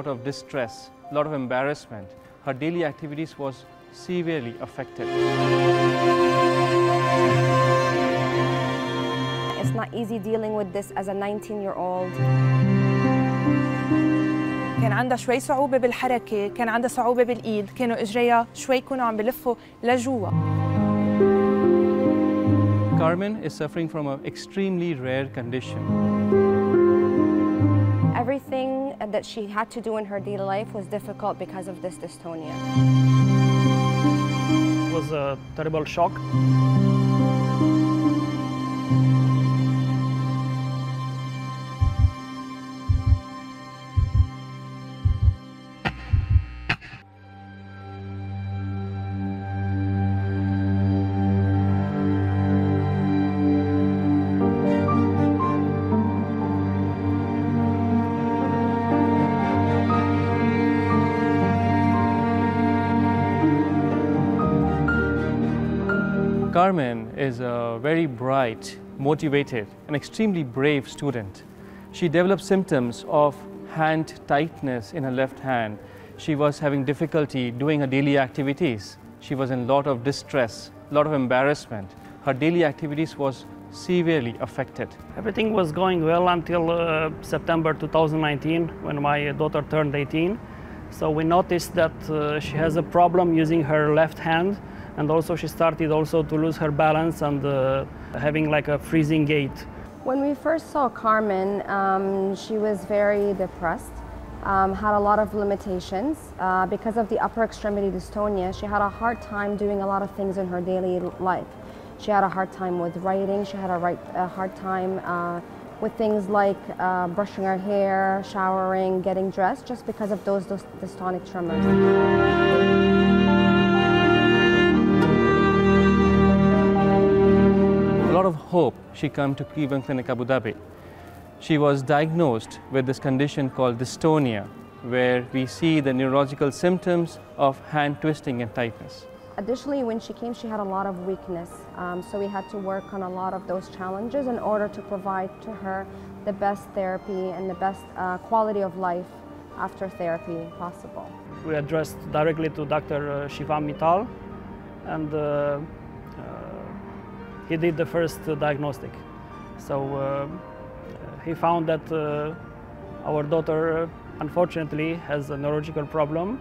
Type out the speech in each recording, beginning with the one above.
was in a lot of distress, a lot of embarrassment. Her daily activities was severely affected. It's not easy dealing with this as a 19 year old. كان عندها شوي صعوبة بالحركة كان عندها صعوبة بالإيد كانوا إجريها شوي يكونوا عم بلفوا لجوا Carmen is suffering from an extremely rare condition. That she had to do in her daily life was difficult because of this dystonia. It was a terrible shock. Carmen is a very bright, motivated, and extremely brave student. She developed symptoms of hand tightness in her left hand. She was having difficulty doing her daily activities. She was in a lot of distress, a lot of embarrassment. Her daily activities was severely affected. Everything was going well until uh, September 2019 when my daughter turned 18. So we noticed that uh, she has a problem using her left hand and also she started also to lose her balance and uh, having like a freezing gait. When we first saw Carmen, um, she was very depressed, um, had a lot of limitations. Uh, because of the upper extremity dystonia, she had a hard time doing a lot of things in her daily life. She had a hard time with writing, she had a, right, a hard time uh, with things like uh, brushing her hair, showering, getting dressed, just because of those, those dystonic tremors. Hope she came to Cleveland Clinic Abu Dhabi. She was diagnosed with this condition called dystonia, where we see the neurological symptoms of hand twisting and tightness. Additionally, when she came, she had a lot of weakness. Um, so we had to work on a lot of those challenges in order to provide to her the best therapy and the best uh, quality of life after therapy possible. We addressed directly to Dr. Shivam Mittal and uh, he did the first uh, diagnostic. So uh, he found that uh, our daughter, unfortunately, has a neurological problem.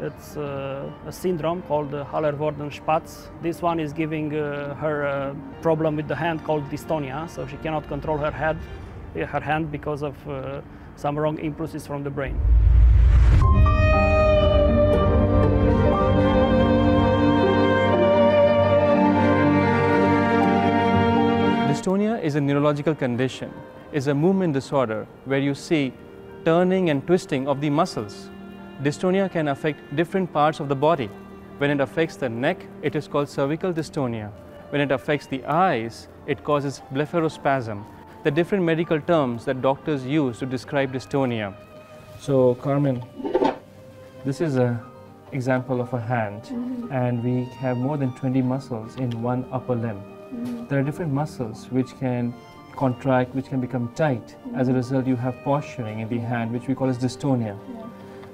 It's a syndrome called Hallervorden-Spatz. This one is giving her a problem with the hand called dystonia, so she cannot control her head, her hand because of some wrong impulses from the brain. Dystonia is a neurological condition, is a movement disorder where you see turning and twisting of the muscles. Dystonia can affect different parts of the body. When it affects the neck, it is called cervical dystonia. When it affects the eyes, it causes blepharospasm. The different medical terms that doctors use to describe dystonia. So, Carmen, this is an example of a hand, mm -hmm. and we have more than 20 muscles in one upper limb. Mm. There are different muscles which can contract, which can become tight. Mm. As a result, you have posturing in the hand, which we call as dystonia. Yeah.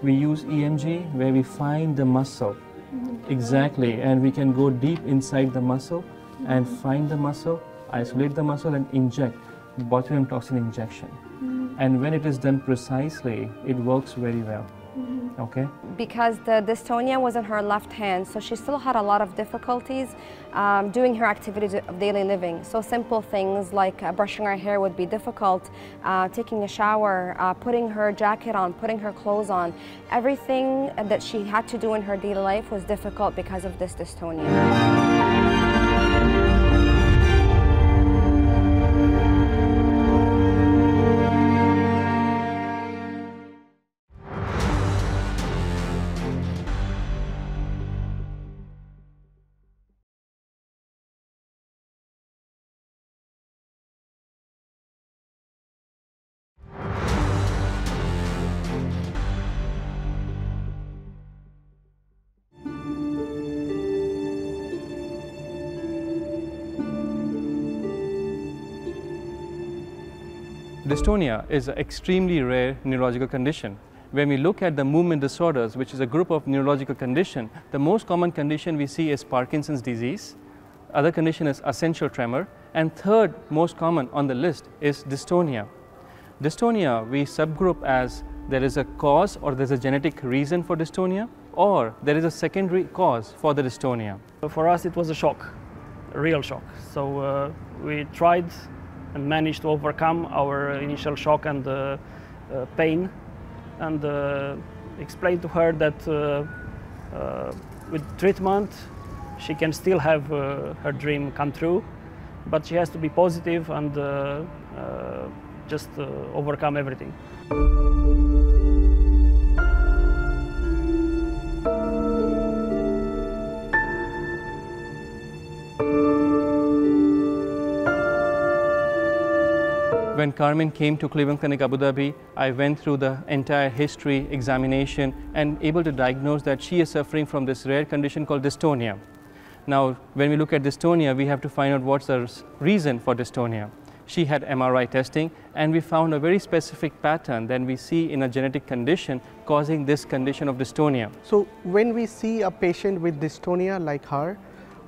We use EMG where we find the muscle mm. exactly, and we can go deep inside the muscle and find the muscle, isolate the muscle, and inject botulinum toxin injection. And when it is done precisely, it works very well. Okay. Because the dystonia was in her left hand, so she still had a lot of difficulties um, doing her activities of daily living. So simple things like uh, brushing her hair would be difficult, uh, taking a shower, uh, putting her jacket on, putting her clothes on. Everything that she had to do in her daily life was difficult because of this dystonia. Dystonia is an extremely rare neurological condition. When we look at the movement disorders, which is a group of neurological condition, the most common condition we see is Parkinson's disease. Other condition is essential tremor. And third most common on the list is dystonia. Dystonia we subgroup as there is a cause or there's a genetic reason for dystonia or there is a secondary cause for the dystonia. For us, it was a shock, a real shock. So uh, we tried and managed to overcome our initial shock and uh, uh, pain and uh, explained to her that uh, uh, with treatment, she can still have her dream come true, but she has to be positive and just overcome everything. When Carmen came to Cleveland Clinic Abu Dhabi, I went through the entire history examination and able to diagnose that she is suffering from this rare condition called dystonia. Now, when we look at dystonia, we have to find out what's the reason for dystonia. She had MRI testing and we found a very specific pattern that we see in a genetic condition causing this condition of dystonia. So when we see a patient with dystonia like her,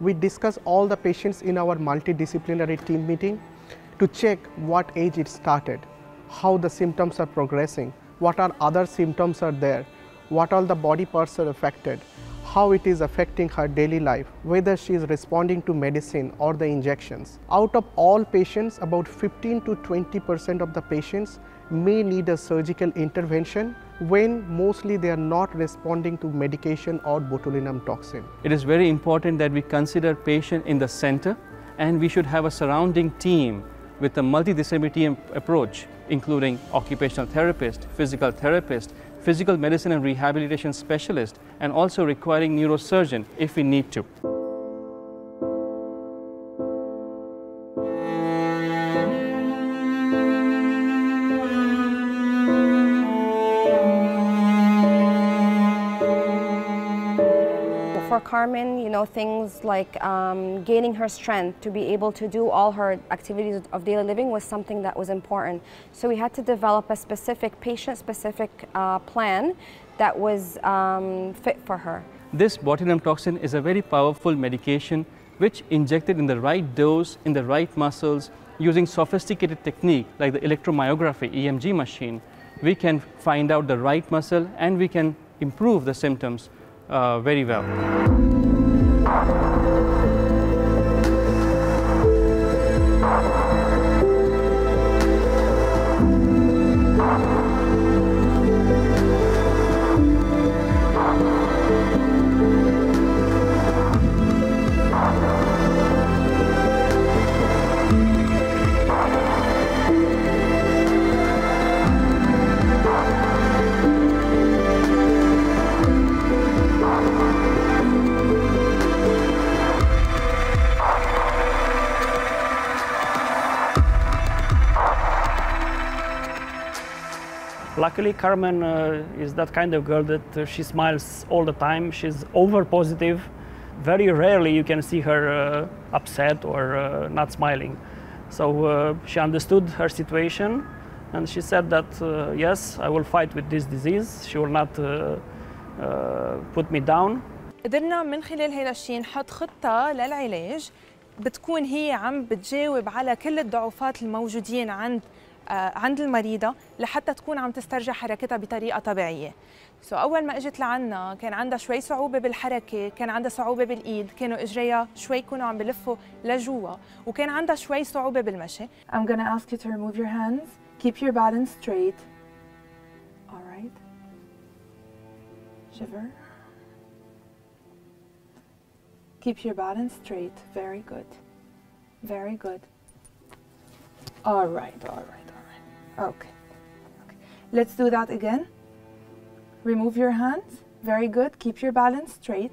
we discuss all the patients in our multidisciplinary team meeting to check what age it started, how the symptoms are progressing, what are other symptoms are there, what all the body parts are affected, how it is affecting her daily life, whether she is responding to medicine or the injections. Out of all patients, about 15 to 20 percent of the patients may need a surgical intervention when mostly they are not responding to medication or botulinum toxin. It is very important that we consider patient in the center and we should have a surrounding team with a multidisciplinary approach, including occupational therapist, physical therapist, physical medicine and rehabilitation specialist, and also requiring neurosurgeon if we need to. Know, things like um, gaining her strength to be able to do all her activities of daily living was something that was important. So we had to develop a specific patient-specific uh, plan that was um, fit for her. This botulinum toxin is a very powerful medication which injected in the right dose, in the right muscles, using sophisticated technique like the electromyography, EMG machine, we can find out the right muscle and we can improve the symptoms uh, very well you. Luckily, Carmen uh, is that kind of girl that uh, she smiles all the time. She's over positive. Very rarely you can see her uh, upset or uh, not smiling. So uh, she understood her situation and she said that, uh, yes, I will fight with this disease. She will not put me down. قدرنا من خلال هذا الشيء نحط خطة للعلاج بتكون هي عم بتجاوب على كل الضعفات الموجودين عند عند المريضة لحتى تكون عم تسترجع حركتها بطريقة طبيعية. سو أول ما إجت لعنا كان عندها شوي صعوبة بالحركة كان عندها صعوبة بالإيد كانوا إجريها شوي يكونوا عم بلفوا لجوا وكان عندها شوي صعوبة بالمشي. I'm gonna ask you to remove your hands. Keep your balance straight. All right. Shiver. Keep your balance straight. Very good. Very good. All right all right. Okay. okay. Let's do that again. Remove your hands. Very good. Keep your balance straight.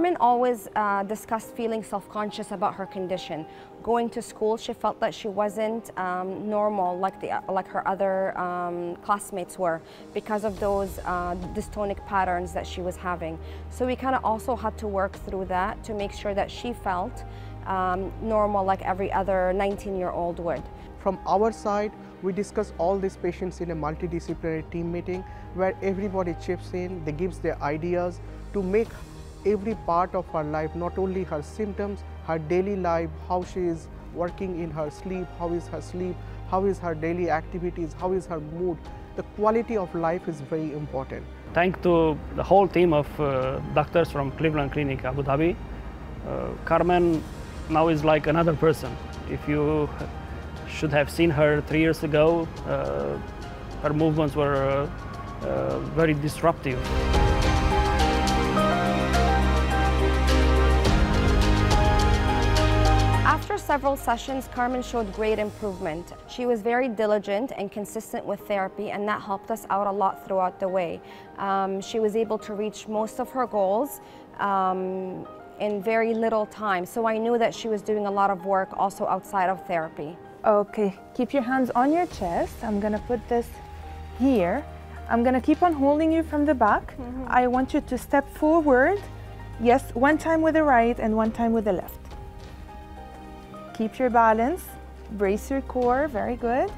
Carmen always uh, discussed feeling self-conscious about her condition. Going to school, she felt that she wasn't um, normal like, the, like her other um, classmates were because of those uh, dystonic patterns that she was having. So we kind of also had to work through that to make sure that she felt um, normal like every other 19-year-old would. From our side, we discuss all these patients in a multidisciplinary team meeting where everybody chips in, they gives their ideas to make every part of her life, not only her symptoms, her daily life, how she is working in her sleep, how is her sleep, how is her daily activities, how is her mood. The quality of life is very important. Thank to the whole team of uh, doctors from Cleveland Clinic Abu Dhabi. Uh, Carmen now is like another person. If you should have seen her three years ago, uh, her movements were uh, uh, very disruptive. Several sessions, Carmen showed great improvement. She was very diligent and consistent with therapy, and that helped us out a lot throughout the way. Um, she was able to reach most of her goals um, in very little time, so I knew that she was doing a lot of work also outside of therapy. Okay, keep your hands on your chest. I'm gonna put this here. I'm gonna keep on holding you from the back. I want you to step forward. Yes, one time with the right and one time with the left. Keep your balance. Brace your core. Very good.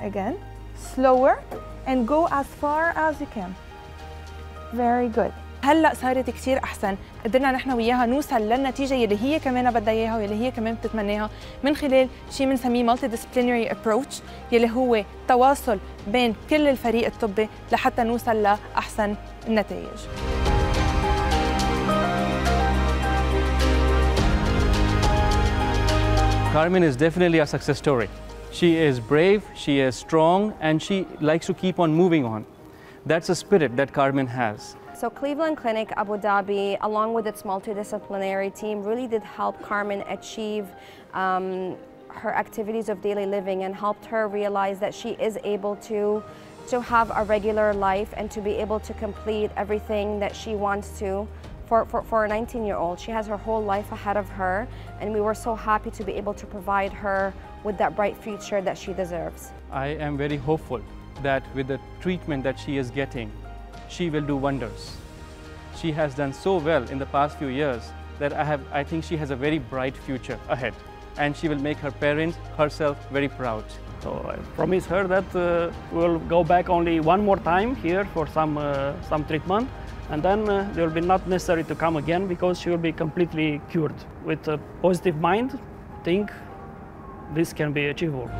Again, slower and go as far as you can. Very good. هلأ صارت كثير أحسن قدرنا نحن وياها نوصل للنتيجة يلي هي كمان بدها إياها واللي هي كمان بتتمناها من خلال شيء بنسميه مالتي ديسبلينري ابروتش يلي هو تواصل بين كل الفريق الطبي لحتى نوصل لأحسن النتائج Carmen is definitely a success story. She is brave, she is strong, and she likes to keep on moving on. That's a spirit that Carmen has. So Cleveland Clinic Abu Dhabi, along with its multidisciplinary team, really did help Carmen achieve um, her activities of daily living and helped her realize that she is able to to have a regular life and to be able to complete everything that she wants to for, for, for a 19 year old. She has her whole life ahead of her and we were so happy to be able to provide her with that bright future that she deserves. I am very hopeful that with the treatment that she is getting, she will do wonders. She has done so well in the past few years that I, have, I think she has a very bright future ahead and she will make her parents, herself very proud. So I promise her that uh, we'll go back only one more time here for some, uh, some treatment and then uh, there will be not necessary to come again because she will be completely cured. With a positive mind, think this can be achievable.